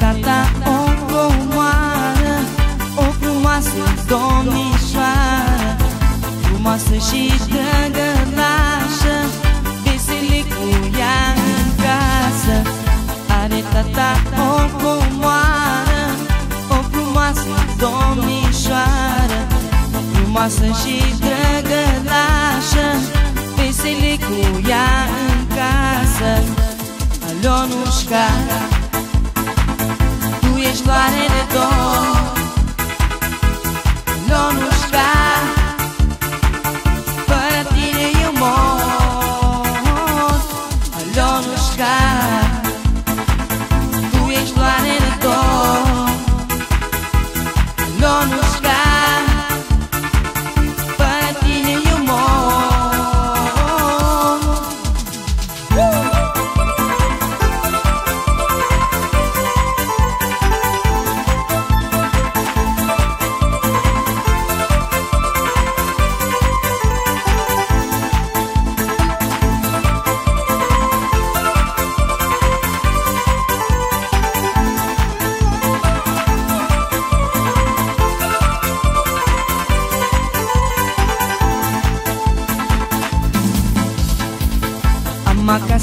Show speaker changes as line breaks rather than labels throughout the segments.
Are tata o comoară O frumoasă domnișoară Frumoasă și drăgălașă Vesele cu ea în casă. Are tata o comoară O frumoasă domnișoară Frumoasă și drăgălașă Lonușca Tu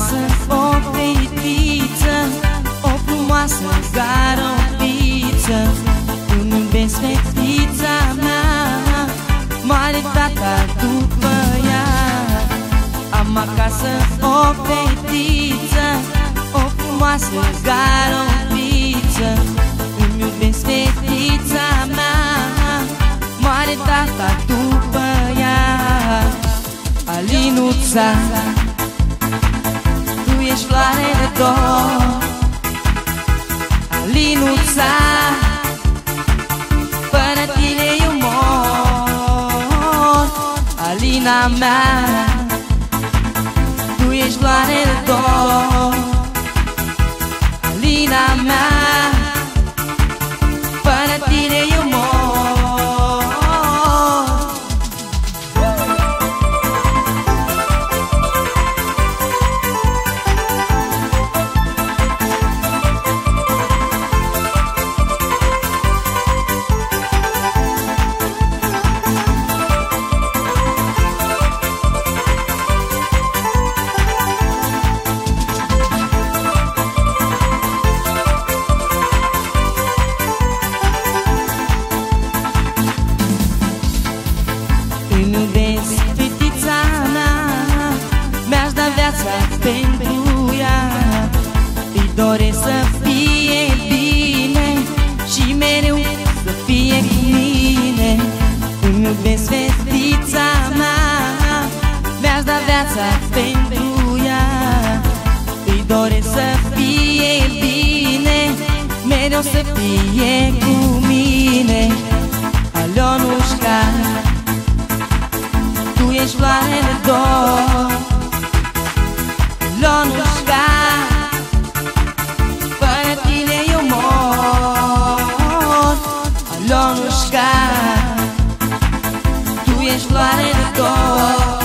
Am acasă o fetiță O frumoasă garopiță. Îmi iubesc fetița mea Mare tata după ea. Am acasă o fetiță O frumoasă garopiță. Îmi iubesc fetița mea Mare tata după ea. Alinuța ești floare de dor Alinuța Fără tine eu mor Alina mea Tu ești floare de dor doresc să fie bine Și mereu să fie cu mine Îmi iubesc fetița mea Mi-aș da viața pentru ea. Îi doresc să fie bine Mereu să fie cu mine. Alionușca Tu ești floare de dor vamos Tu és glória em todo.